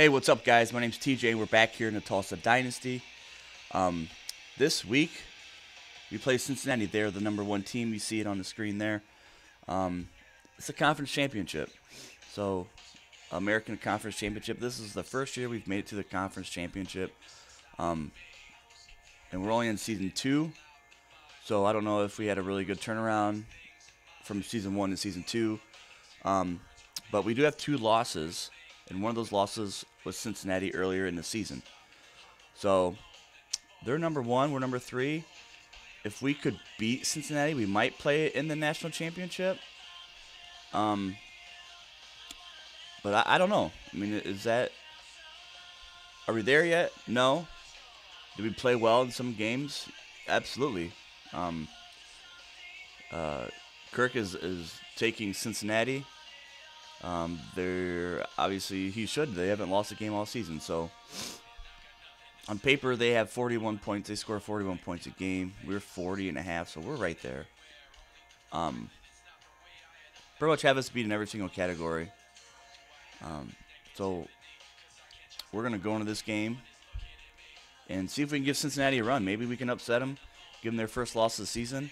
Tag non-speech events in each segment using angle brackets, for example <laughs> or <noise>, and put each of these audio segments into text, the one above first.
Hey, what's up, guys? My name's TJ. We're back here in the Tulsa Dynasty. Um, this week, we play Cincinnati. They're the number one team. You see it on the screen there. Um, it's a conference championship. So, American Conference Championship. This is the first year we've made it to the conference championship. Um, and we're only in season two. So, I don't know if we had a really good turnaround from season one to season two. Um, but we do have two losses and one of those losses was Cincinnati earlier in the season. So they're number one, we're number three. If we could beat Cincinnati, we might play in the national championship. Um, but I, I don't know. I mean, is that are we there yet? No. Did we play well in some games? Absolutely. Um, uh, Kirk is, is taking Cincinnati um, they're obviously he should. They haven't lost a game all season, so on paper they have 41 points. They score 41 points a game. We're 40 and a half, so we're right there. Um, pretty much have us beat in every single category. Um, so we're gonna go into this game and see if we can give Cincinnati a run. Maybe we can upset them, give them their first loss of the season,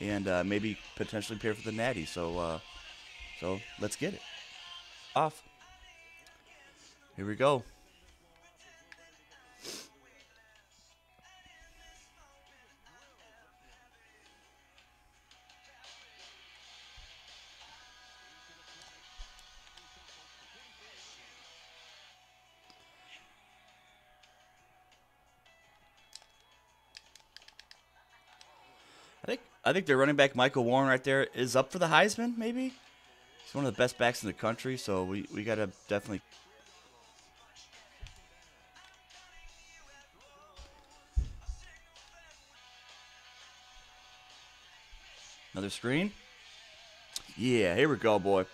and uh, maybe potentially pair for the Natty. So. Uh, so let's get it. Off. Here we go. I think I think their running back Michael Warren right there is up for the Heisman, maybe. One of the best backs in the country, so we, we got to definitely. Another screen? Yeah, here we go, boy.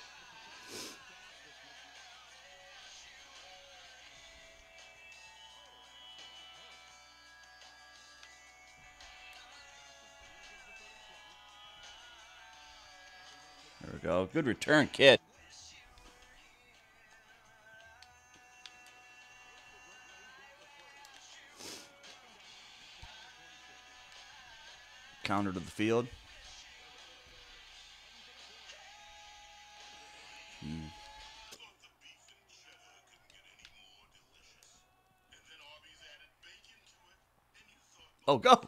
Good return, kid. Counter to the field. Hmm. Oh, go.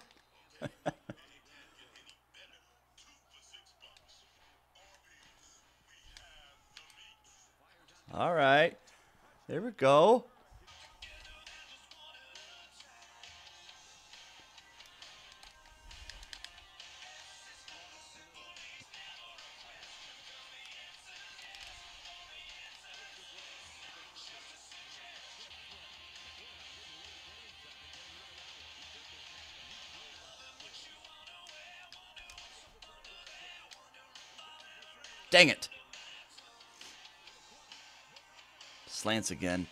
Dang it. Slants again.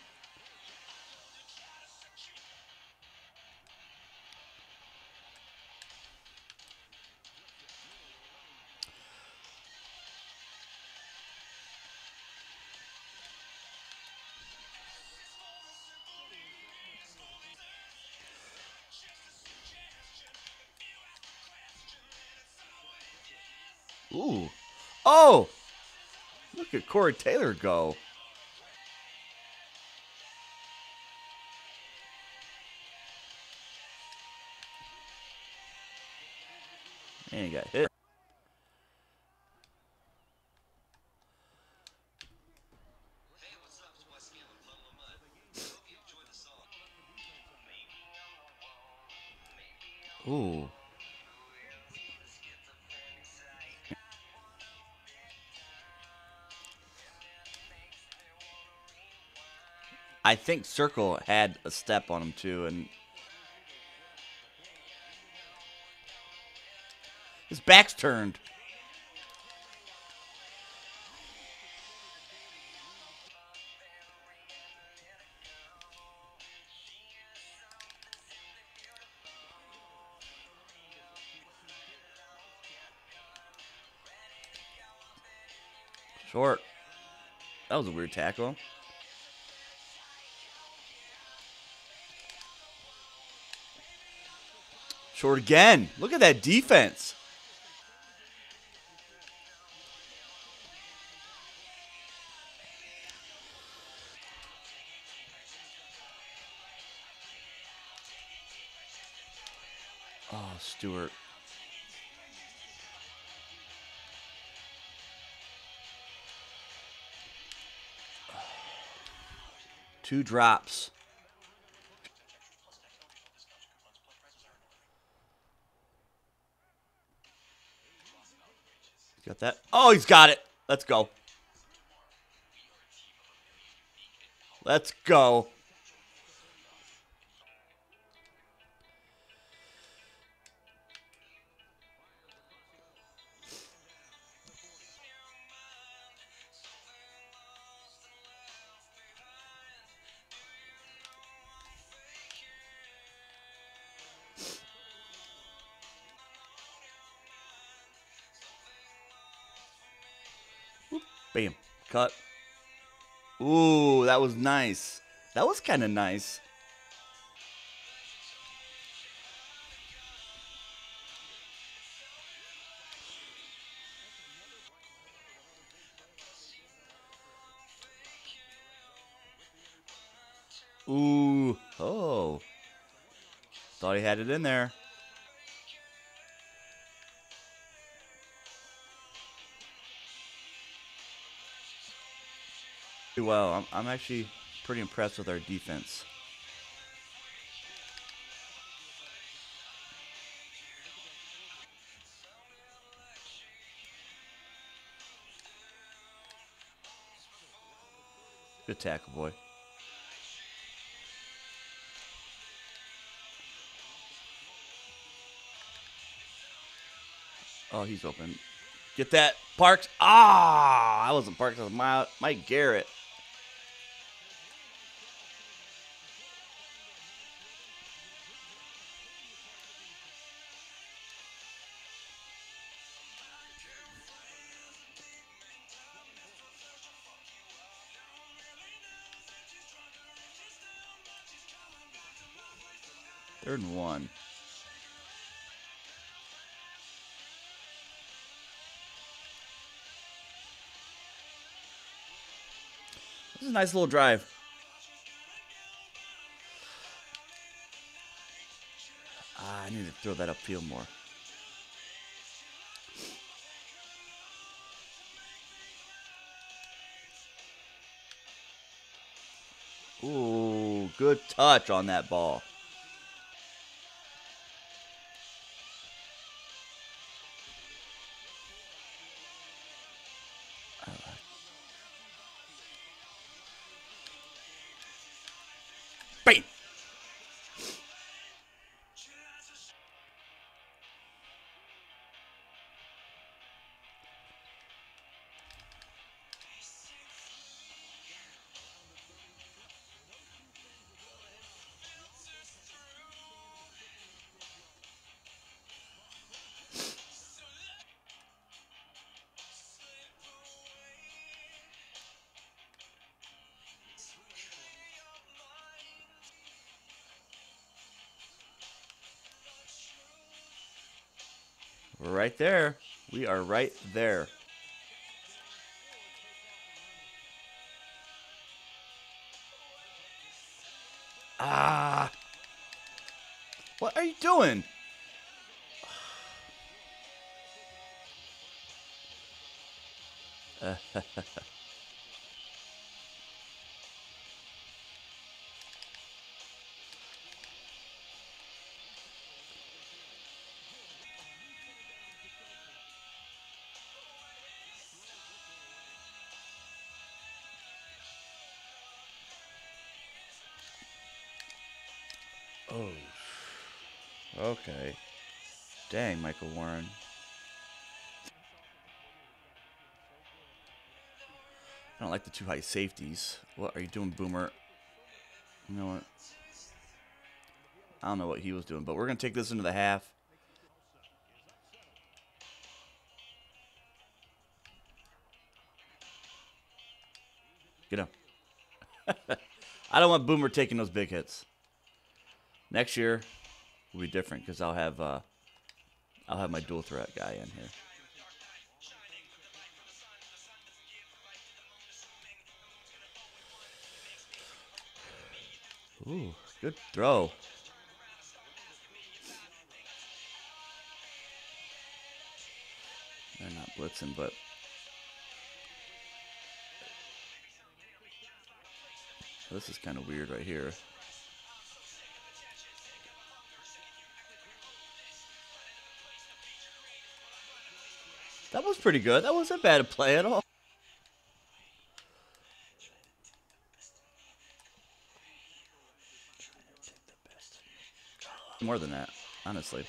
Ooh. Oh! Look at Corey Taylor go. And he got hit. I think Circle had a step on him too, and His back's turned. Short. That was a weird tackle. Short again. Look at that defense. Oh, Stewart. Two drops. Got that? Oh, he's got it. Let's go. Let's go. Bam. Cut. Ooh, that was nice. That was kind of nice. Ooh. Oh. Thought he had it in there. Well, I'm, I'm actually pretty impressed with our defense. Good tackle, boy. Oh, he's open. Get that. Parks. Ah, I wasn't Parks. That was Mike Garrett. This is a nice little drive. Ah, I need to throw that upfield more. Ooh, good touch on that ball. We're right there. We are right there. Ah. What are you doing? <laughs> Dang, Michael Warren. I don't like the two high safeties. What are you doing, Boomer? You know what? I don't know what he was doing, but we're going to take this into the half. Get up. <laughs> I don't want Boomer taking those big hits. Next year, will be different because I'll have uh, I'll have my dual threat guy in here. Ooh, good throw. They're not blitzing, but this is kind of weird right here. That was pretty good. That wasn't bad play at all. More than that, honestly.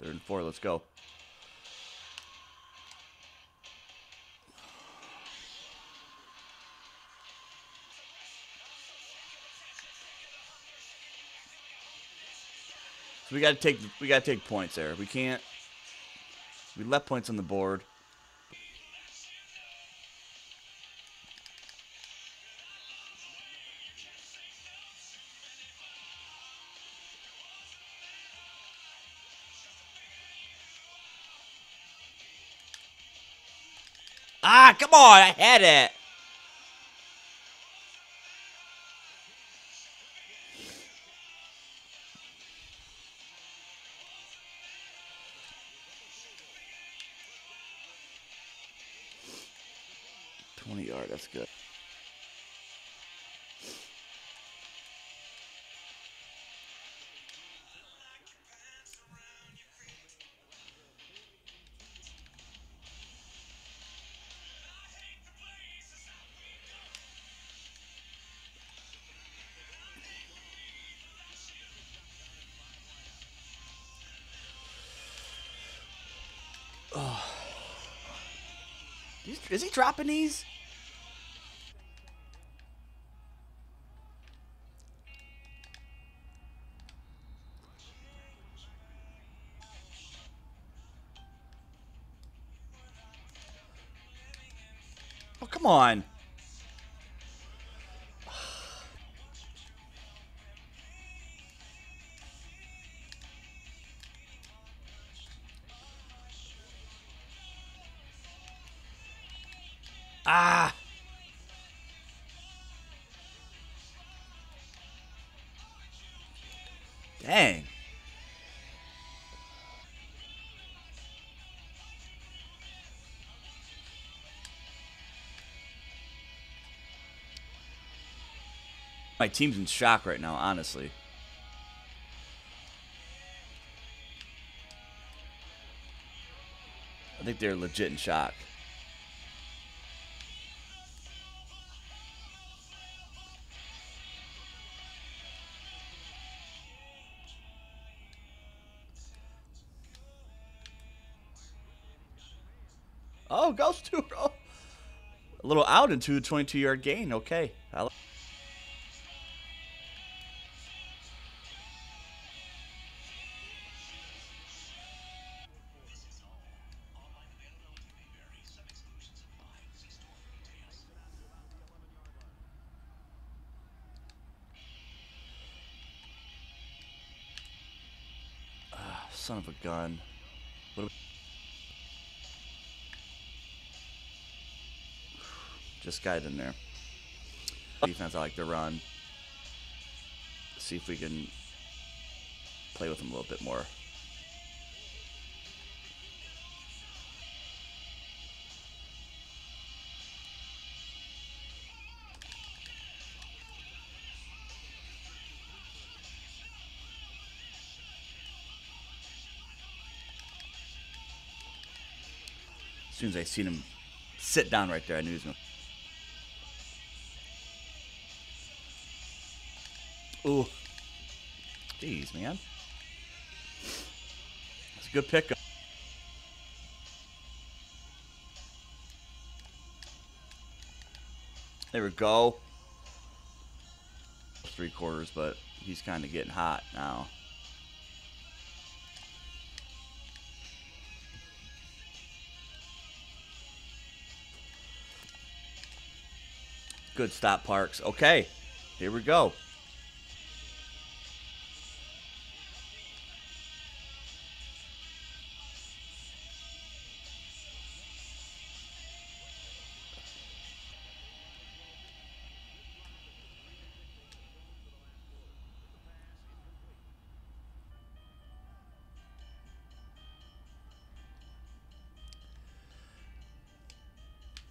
Third and four, let's go. We got to take we got to take points there. We can't. We left points on the board. Ah, come on! I had it. Yard. That's good. Is he dropping these? Come on. Ah. Dang. My team's in shock right now, honestly. I think they're legit in shock. Oh, goes to oh. a little out into a 22 yard gain. Okay. Gun. Just guide in there. Defense, I like to run. See if we can play with them a little bit more. As soon as I seen him sit down right there, I knew he was going to. Ooh. Jeez, man. That's a good pickup. There we go. Three quarters, but he's kind of getting hot now. Good stop, Parks. Okay, here we go.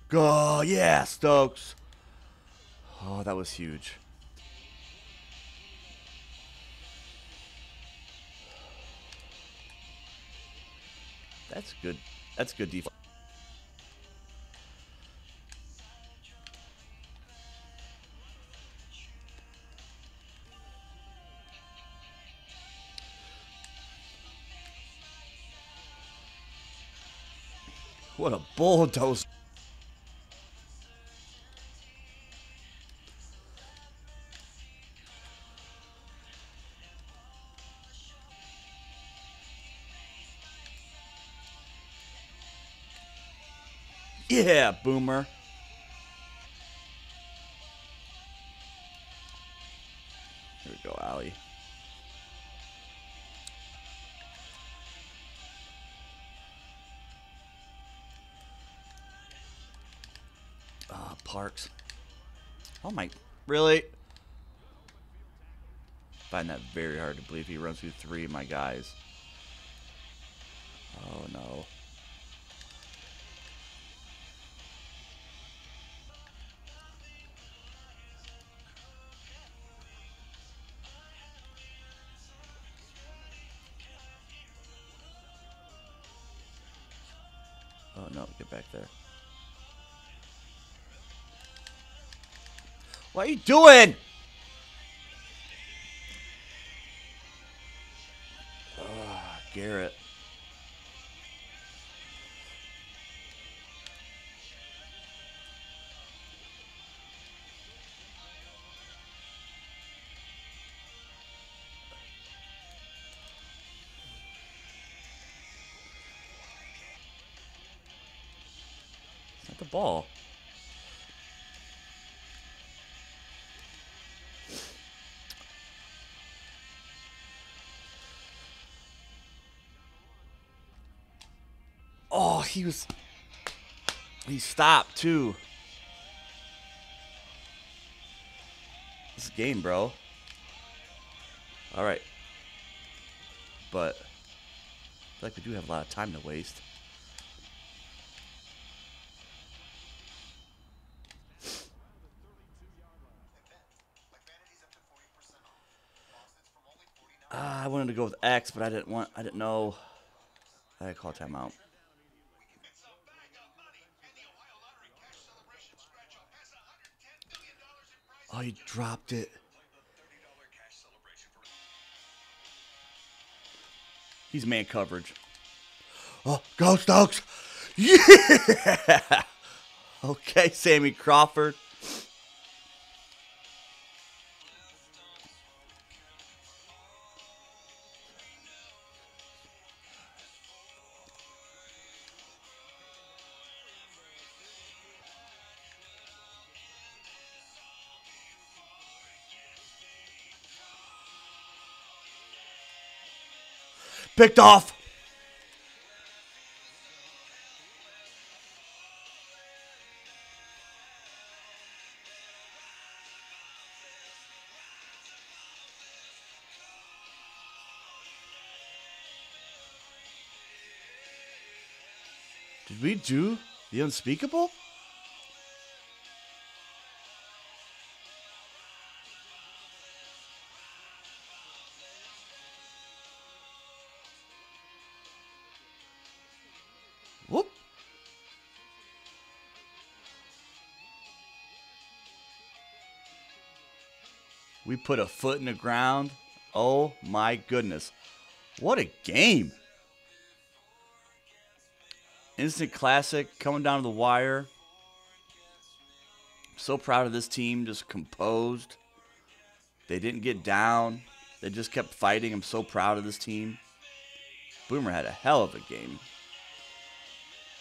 Go, yeah, Stokes. Oh, that was huge. That's good. That's good defense. What a bulldozer. Yeah, boomer. Here we go, Ali. Ah, Parks. Oh my, really? Find that very hard to believe. He runs through three of my guys. Oh no. Back there. What are you doing? The ball. Oh, he was. He stopped too. This game, bro. All right. But like we do have a lot of time to waste. I wanted to go with X, but I didn't want. I didn't know. I had to call timeout. Oh, you dropped it. He's man coverage. Oh, go Stokes! <laughs> Yeah! Okay, Sammy Crawford. Picked off. Did we do the unspeakable? We put a foot in the ground. Oh my goodness. What a game. Instant classic coming down to the wire. So proud of this team, just composed. They didn't get down. They just kept fighting. I'm so proud of this team. Boomer had a hell of a game.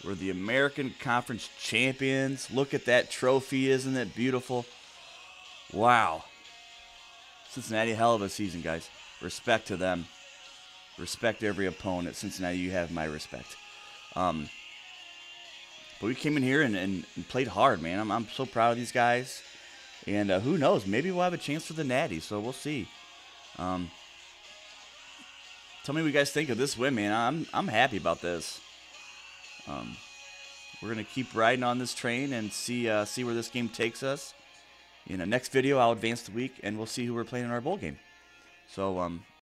We're the American Conference champions. Look at that trophy, isn't it beautiful? Wow. Cincinnati, hell of a season, guys. Respect to them. Respect every opponent. Cincinnati, you have my respect. Um, but we came in here and, and, and played hard, man. I'm, I'm so proud of these guys. And uh, who knows? Maybe we'll have a chance for the Natty, so we'll see. Um, tell me what you guys think of this win, man. I'm, I'm happy about this. Um, we're gonna keep riding on this train and see uh, see where this game takes us. In the next video, I'll advance the week and we'll see who we're playing in our bowl game. So um,